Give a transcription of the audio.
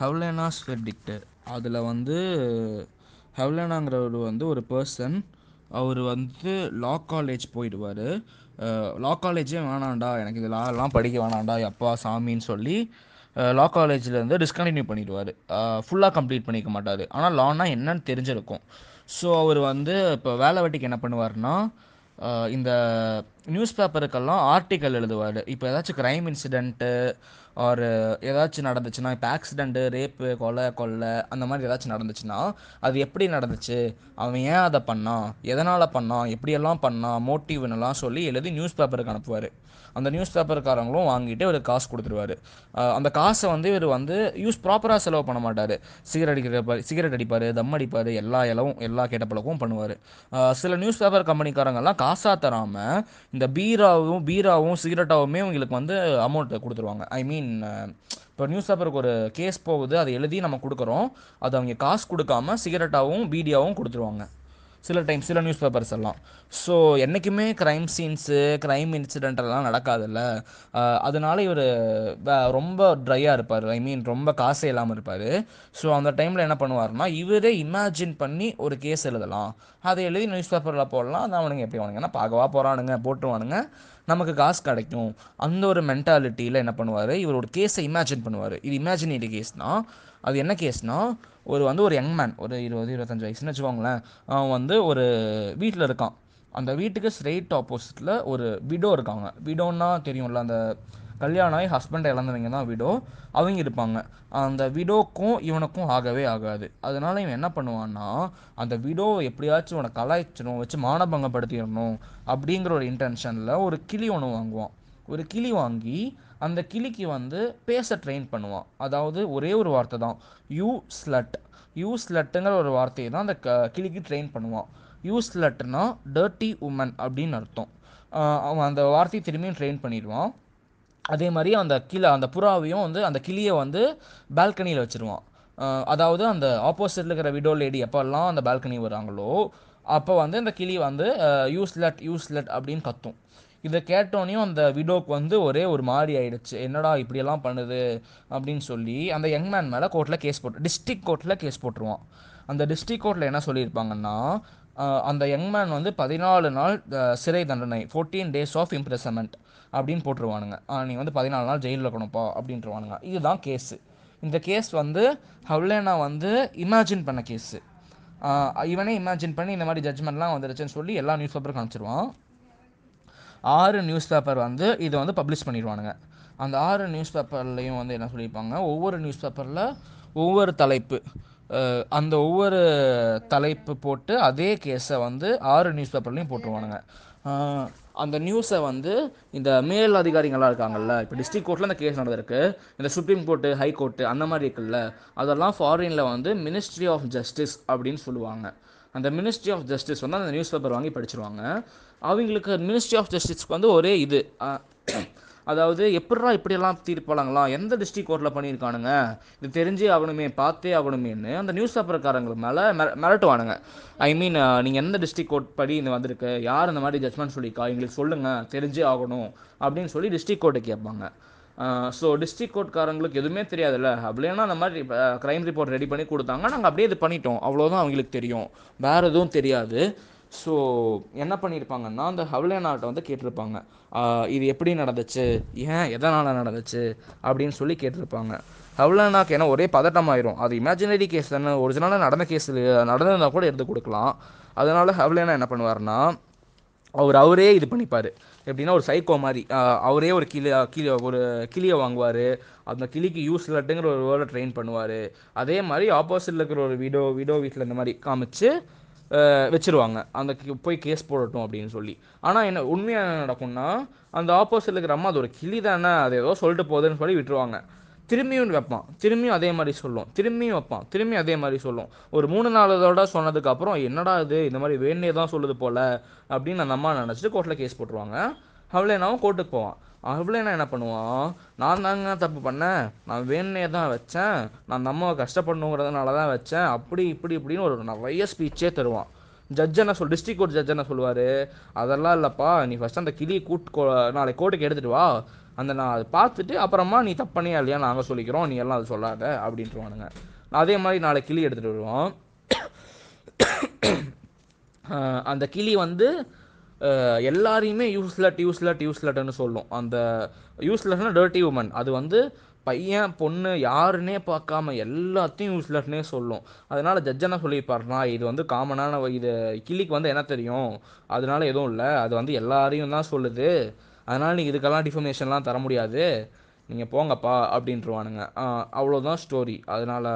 ஹவ்லேனாஸ் வெர்டிக்ட்டு அதில் வந்து ஹவ்லேனாங்கிறவர் வந்து ஒரு பர்சன் அவர் வந்து லா காலேஜ் போயிடுவார். லா காலேஜே வேணாண்டா எனக்கு இது லாலாம் படிக்க வேணாண்டா எப்பா சாமின்னு சொல்லி லா காலேஜ்லேருந்து டிஸ்கண்டினியூ பண்ணிடுவார். ஃபுல்லாக கம்ப்ளீட் பண்ணிக்க மாட்டார். ஆனால் லானா என்னன்னு தெரிஞ்சிருக்கும். ஸோ அவர் வந்து இப்போ வேலை வெட்டிக்கு என்ன பண்ணுவார்னா இந்த நியூஸ் பேப்பருக்கெல்லாம் ஆர்டிக்கல் எழுதுவார். இப்போ ஏதாச்சும் க்ரைம் இன்சிடெண்ட்டு ஆர் ஏதாச்சும் நடந்துச்சுன்னா இப்போ ஆக்சிடெண்ட்டு ரேப்பு கொலை கொள்ளை அந்த மாதிரி ஏதாச்சும் நடந்துச்சுன்னா அது எப்படி நடந்துச்சு? அவன் ஏன் அதை பண்ணான்? எதனால் பண்ணான்? எப்படியெல்லாம் பண்ணான்? மோட்டிவ்னெல்லாம் சொல்லி எழுதி நியூஸ் பேப்பருக்கு அனுப்புவார். அந்த நியூஸ் பேப்பர்காரங்களும் வாங்கிட்டு இவர் காசு கொடுத்துருவாரு. அந்த காசை வந்து இவர் வந்து யூஸ் ப்ராப்பராக செலவு பண்ண மாட்டார். சிகரெட் அடிக்கிற சிகரெட் அடிப்பார் தம் அடிப்பார் எல்லா இலவும் எல்லா கெட்ட பழக்கமும் பண்ணுவார். சில நியூஸ் பேப்பர் கம்பெனிக்காரங்கெல்லாம் காசாக தராமல் இந்த பீராவும் பீராவும் சிகரெட்டாவுமே உங்களுக்கு வந்து அமௌண்ட்டை கொடுத்துருவாங்க. ஐ மீன் இப்போ நியூஸ் பேப்பருக்கு ஒரு கேஸ் போகுது அதை எழுதி நம்ம கொடுக்குறோம். அது அவங்க காசு கொடுக்காம சிகரெட்டாகவும் பீடியாவும் கொடுத்துருவாங்க. சில டைம் சில நியூஸ் பேப்பர்ஸ் எல்லாம். ஸோ என்றைக்குமே க்ரைம் சீன்ஸு க்ரைம் இன்சிடென்ட் எல்லாம் நடக்காதுல்ல. அதனால இவர் ரொம்ப ட்ரையாக இருப்பார். ஐ மீன் ரொம்ப காசே இல்லாமல் இருப்பார். ஸோ அந்த டைமில் என்ன பண்ணுவார்னா இவரே இமேஜின் பண்ணி ஒரு கேஸ் எழுதலாம். அதை எழுதி நியூஸ் பேப்பரில் போடலாம். அது அவனுங்க எப்படி அவனுங்கன்னா பார்க்கவா போகிறானுங்க போட்டுருவானுங்க. நமக்கு காசு கிடைக்கும். அந்த ஒரு மென்டாலிட்டியில் என்ன பண்ணுவார்? இவர் ஒரு கேஸை இமேஜின் பண்ணுவார். இது இமேஜினேட்டிவ் கேஸ்னால் அது என்ன கேஸ்னால் ஒரு வந்து ஒரு யங் மேன் ஒரு இருபது இருபத்தஞ்சு வயசுன்னு வச்சுக்கோங்களேன் அவன் வந்து ஒரு வீட்டில் இருக்கான். அந்த வீட்டுக்கு ஸ்ட்ரெயிட் ஆப்போசிட்டில் ஒரு விடோ இருக்காங்க. விடோன்னா தெரியும்ல அந்த கல்யாணம் ஆகி ஹஸ்பண்டை இழந்தவங்க தான் விடோ அவங்க இருப்பாங்க. அந்த விடோக்கும் இவனுக்கும் ஆகவே ஆகாது. அதனால இவன் என்ன பண்ணுவான்னா அந்த விடோ எப்படியாச்சும் இவனை கலாய்ச்சிடும் வச்சு மானபங்கப்படுத்திடணும் அப்படிங்கிற ஒரு இன்டென்ஷனில் ஒரு கிளி ஒன்று வாங்குவான். ஒரு கிளி வாங்கி அந்த கிளிக்கு வந்து பேச ட்ரெயின் பண்ணுவான். அதாவது ஒரே ஒரு வார்த்தை தான். யூ ஸ்லட். யூ ஸ்லட்டுங்கிற ஒரு வார்த்தையை தான் அந்த க கிளிக்கு ட்ரெயின் பண்ணுவான். யூ ஸ்லட்னா டர்ட்டி உமன் அப்படின்னு அர்த்தம். அவன் அந்த வார்த்தையை திரும்பியும் ட்ரெயின் பண்ணிடுவான். அதே மாதிரி அந்த கிளை அந்த புறாவையும் வந்து அந்த கிளியை வந்து பால்கனியில் வச்சுருவான். அதாவது அந்த ஆப்போசிட்டில் இருக்கிற விடோ லேடி எப்போல்லாம் அந்த பால்கனி வராங்களோ அப்போ வந்து அந்த கிளி வந்து யூஸ்லெட் யூஸ்லெட் அப்படின்னு கத்தும். இதை கேட்டோனையும் அந்த விடோக்கு வந்து ஒரே ஒரு மாதிரி ஆயிடுச்சு. என்னடா இப்படியெல்லாம் பண்ணுது? அப்படின்னு சொல்லி அந்த யங் மேன் மேலே கோர்ட்டில் கேஸ் போட்டு டிஸ்ட்ரிக்ட் கோர்ட்டில் கேஸ் போட்டுருவான். அந்த டிஸ்ட்ரிக்ட் கோர்ட்டில் என்ன சொல்லியிருப்பாங்கன்னா அந்த யங் மேன் வந்து பதினாலு நாள் சிறை தண்டனை ஃபோர்டீன் டேஸ் ஆஃப் இம்ப்ரெசமெண்ட் அப்படின்னு போட்டுருவானுங்க. நீ வந்து பதினாலு நாள் ஜெயிலில் இருக்கணும்ப்பா அப்படின்றவானுங்க இதுதான் கேஸு. இந்த கேஸ் வந்து ஹவ்லேனா வந்து இமேஜின் பண்ண கேஸு. இவனே இமேஜின் பண்ணி இந்த மாதிரி ஜட்ஜ்மெண்ட்லாம் வந்துருச்சுன்னு சொல்லி எல்லா நியூஸ் பேப்பருக்கும் அனுப்பிச்சிருவான். ஆறு நியூஸ் பேப்பர் வந்து இதை வந்து பப்ளிஷ் பண்ணிடுவானுங்க. அந்த ஆறு நியூஸ் பேப்பர்லேயும் வந்து என்ன சொல்லியிருப்பாங்க? ஒவ்வொரு நியூஸ் பேப்பரில் ஒவ்வொரு தலைப்பு அந்த ஒவ்வொரு தலைப்பு போட்டு அதே கேஸை வந்து ஆறு நியூஸ் பேப்பர்லேயும் போட்டுருவானுங்க அந்த நியூஸை வந்து இந்த மேல் அதிகாரிகள்லாம் இருக்காங்கல்ல இப்போ டிஸ்ட்ரிக்ட் கோர்ட்டில் அந்த கேஸ் நடந்திருக்கு. இந்த சுப்ரீம் கோர்ட்டு ஹை கோர்ட்டு அந்த மாதிரி இருக்குல்ல அதெல்லாம் ஃபாரினில் வந்து மினிஸ்ட்ரி ஆஃப் ஜஸ்டிஸ் அப்படின்னு சொல்லுவாங்க. அந்த மினிஸ்ட்ரி ஆஃப் ஜஸ்டிஸ் வந்து அந்த நியூஸ் பேப்பர் வாங்கி படிச்சிருவாங்க. அவங்களுக்கு மினிஸ்ட்ரி ஆஃப் ஜஸ்டிஸ்க்கு வந்து ஒரே இது. அதாவது எப்படிடா இப்படியெல்லாம் தீர்ப்பு எந்த டிஸ்ட்ரிக்ட் கோர்ட்டில் பண்ணியிருக்கானுங்க? இது தெரிஞ்சே ஆகணுமே பார்த்தே ஆகணுமேன்னு அந்த நியூஸ் பேப்பர்காரங்களுக்கு மேலே மிரட்டுவானுங்க. ஐ மீன் நீங்கள் எந்த டிஸ்ட்ரிக்ட் கோர்ட் படி இந்த வந்திருக்கு? யார் இந்த மாதிரி ஜட்மெண்ட் சொல்லியிருக்கா? எங்களுக்கு சொல்லுங்கள் தெரிஞ்சே ஆகணும் அப்படின்னு சொல்லி டிஸ்ட்ரிக்ட் கோர்ட்டை கேட்பாங்க. ஸோ டிஸ்ட்ரிக்ட் கோர்ட்காரங்களுக்கு எதுவுமே தெரியாதுல்ல. அப்படின்னா அந்த மாதிரி க்ரைம் ரிப்போர்ட் ரெடி பண்ணி கொடுத்தாங்க. நாங்கள் அப்படியே இது பண்ணிட்டோம். அவ்வளோதான் அவங்களுக்கு தெரியும். வேறு எதுவும் தெரியாது. ஸோ என்ன பண்ணியிருப்பாங்கன்னா அந்த ஹவ்லேனாட்ட வந்து கேட்டிருப்பாங்க. இது எப்படி நடந்துச்சு? ஏன்? எதனால் நடந்துச்சு? அப்படின்னு சொல்லி கேட்டிருப்பாங்க. ஹவ்லேனாக்கு ஏன்னா ஒரே பதட்டமாயிரும் அது இமேஜினரி கேஸ் தானே. ஒரிஜினலாக நடந்த கேஸில் நடந்திருந்தா கூட எடுத்து கொடுக்கலாம். அதனால் ஹவ்லேனா என்ன பண்ணுவார்னா அவர் அவரே இது பண்ணிப்பார். எப்படின்னா ஒரு சைக்கோ மாதிரி. அவரே ஒரு கிளி கிளி ஒரு கிளியை வாங்குவார். அந்த கிளிக்கு யூஸ் இல்லாட்டுங்கிற ஒரு வேர்டை ட்ரெயின் பண்ணுவார். அதே மாதிரி ஆப்போசிட்டில் இருக்கிற ஒரு வீடோ வீடோ வீட்டில் இந்த மாதிரி காமிச்சு வச்சுருவாங்க வச்சிருவாங்க. அந்த போய் கேஸ் போடட்டும் அப்படின்னு சொல்லி. ஆனால் என்ன உண்மையாக என்ன நடக்கும்னா அந்த ஆப்போசிட்டில் இருக்கிற அம்மா அது ஒரு கிளி தானே அது ஏதோ சொல்லிட்டு போகுதுன்னு சொல்லி விட்டுருவாங்க. திரும்பியும் வைப்பான். திரும்பியும் அதே மாதிரி சொல்லும். திரும்பியும் வைப்பான். திரும்பி அதே மாதிரி சொல்லும். ஒரு மூணு நாலு தடவை சொன்னதுக்கு அப்புறம் என்னடா இது? இந்த மாதிரி வேணே தான் சொல்லுது போல. அப்படின்னு அந்த அம்மா நினச்சிட்டு கோர்ட்டில் கேஸ் போட்டுருவாங்க. அவ்வளோனாவும் கோர்ட்டுக்கு போவான். அவ்வளோனா என்ன பண்ணுவான்? நான் தாங்க தப்பு பண்ணேன். நான் வேணே தான் வச்சேன். நான் அந்த அம்மாவை கஷ்டப்படணுங்கிறதுனால தான் வச்சேன். அப்படி இப்படி இப்படின்னு ஒரு நிறைய ஸ்பீச்சே தருவான். ஜட்ஜ் என்ன சொல் டிஸ்ட்ரிக் கோர்ட் ஜட்ஜ் என்ன சொல்லுவார்? அதெல்லாம் இல்லைப்பா. நீ ஃபஸ்ட் அந்த கிளியை கூட்டு கோ நாளைக்கு கோர்ட்டுக்கு எடுத்துகிட்டு வா. அந்த நான் அதை பார்த்துட்டு அப்புறமா நீ தப்பனே இல்லையா நாங்கள் சொல்லிக்கிறோம். நீ எல்லாம் அதை சொல்லாத அப்படின்ட்டுருவானுங்க அதே மாதிரி நாளை கிளி எடுத்துகிட்டு வருவோம். அந்த கிளி வந்து எல்லாரையுமே யூஸ்லெட் யூஸ்லெட் யூஸ்லெட்னு சொல்லும். அந்த யூஸ்லெட்னா டர்ட்டி உமன் அது வந்து பையன் பொண்ணு யாருன்னே பார்க்காம எல்லாத்தையும் யூஸ்லெட்னே சொல்லும். அதனால ஜட்ஜ் என்ன சொல்லியிருப்பார்னா இது வந்து காமனான இது கிளிக்கு வந்து என்ன தெரியும்? அதனால எதுவும் இல்லை. அது வந்து எல்லாரையும் தான் சொல்லுது. அதனால் நீங்கள் இதுக்கெல்லாம் டிஃபர்மேஷன்லாம் தர முடியாது. நீங்கள் போங்கப்பா அப்படின்ட்டுருவானுங்க அவ்வளோதான் ஸ்டோரி அதனால்